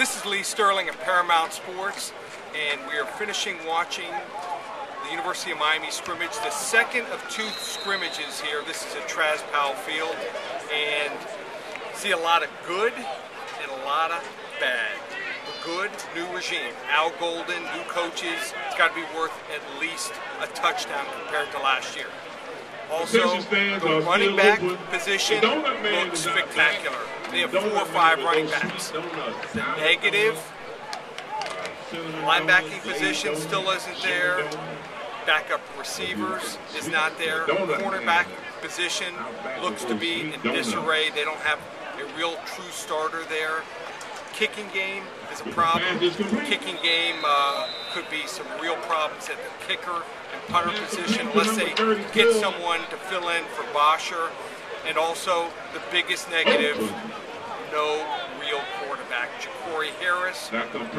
This is Lee Sterling of Paramount Sports, and we are finishing watching the University of Miami scrimmage, the second of two scrimmages here. This is at Traz Powell Field, and see a lot of good and a lot of bad. The good, new regime. Al Golden, new coaches. It's got to be worth at least a touchdown compared to last year. Also, the running back position looks spectacular. They have four or five running backs. The negative linebacking position still isn't there. Backup receivers is not there. Cornerback position looks to be in disarray. They don't have a real true starter there. Kicking game is a problem. Kicking game uh, could be some real problems at the kicker and punter position unless they get someone to fill in for Bosher. And also the biggest negative, no real quarterback. Jacory Harris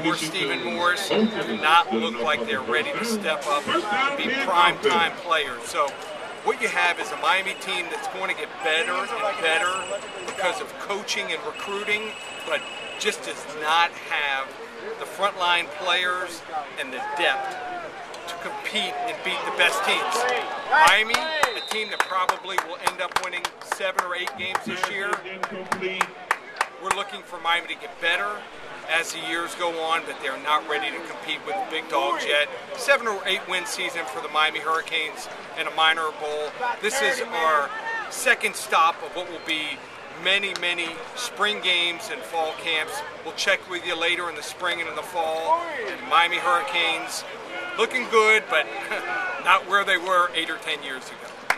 or Stephen Morris do not look like they're ready to step up and be prime time players. So what you have is a Miami team that's going to get better and better because of coaching and recruiting, but just does not have the frontline players and the depth to compete and beat the best teams. Miami, a team that probably will end up winning seven or eight games this year. We're looking for Miami to get better as the years go on, but they're not ready to compete with the big dogs yet. Seven or eight win season for the Miami Hurricanes and a minor bowl. This is our second stop of what will be many, many spring games and fall camps. We'll check with you later in the spring and in the fall. And Miami Hurricanes looking good, but not where they were eight or ten years ago.